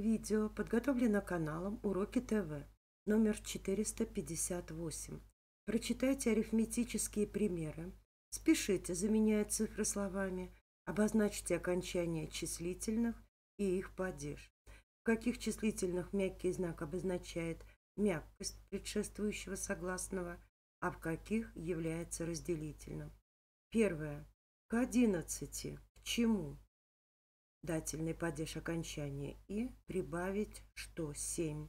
Видео подготовлено каналом Уроки ТВ, номер 458. Прочитайте арифметические примеры. Спешите, заменяя цифры словами. Обозначьте окончания числительных и их падеж. В каких числительных мягкий знак обозначает мягкость предшествующего согласного, а в каких является разделительным. Первое. К одиннадцати. К чему? Дательный падеж окончания и прибавить что 7.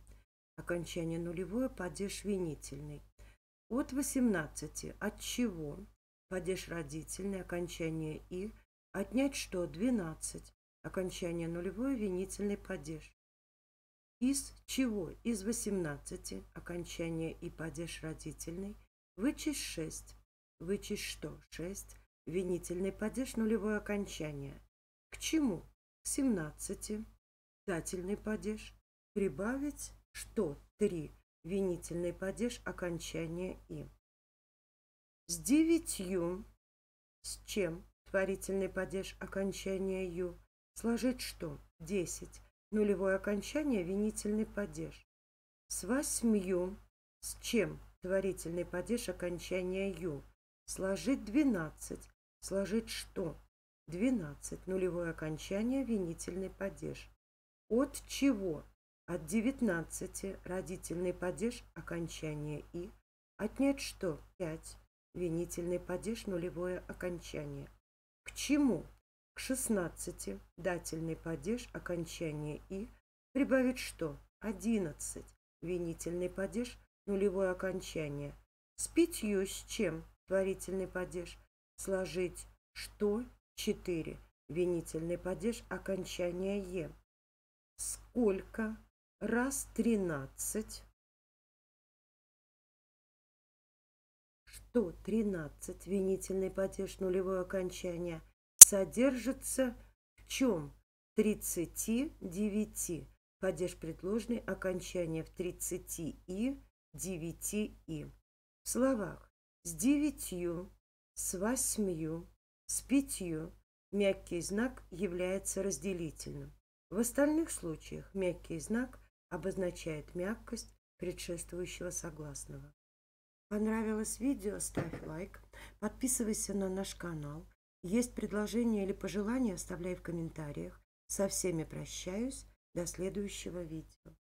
Окончание нулевое, падеж винительный. От 18. От чего? Падеж родительный, окончание и. Отнять что? 12. Окончание нулевое, винительный падеж. Из чего? Из 18. Окончание и падеж родительный. Вычесть 6. Вычесть что? 6. Винительный падеж, нулевое окончание. К чему? 17. Дательный падеж. Прибавить что? 3. Винительный падеж окончания «и». С девятью. С чем? Творительный падеж окончания «ю». Сложить что? 10. Нулевое окончание винительный падеж. С восьмью. С чем? Творительный падеж окончания «ю». Сложить 12. Сложить что? 12. Нулевое окончание, винительный падеж. От чего? От 19. Родительный падеж, окончание и. Отнять что? 5. Винительный падеж, нулевое окончание. К чему? К 16. Дательный падеж, окончание и. Прибавить что? 11. Винительный падеж, нулевое окончание. С пятью с чем? Творительный падеж. Сложить что 4. Винительный падеж окончания «е». Сколько раз 13? Что 13? Винительный падеж нулевое окончание содержится в чем? 39. Падеж предложный окончание в 30 и 9 и. В словах с девятью, с восьмью, с пятью мягкий знак является разделительным. В остальных случаях мягкий знак обозначает мягкость предшествующего согласного. Понравилось видео? Ставь лайк, подписывайся на наш канал. Есть предложения или пожелания? Оставляй в комментариях. Со всеми прощаюсь. До следующего видео.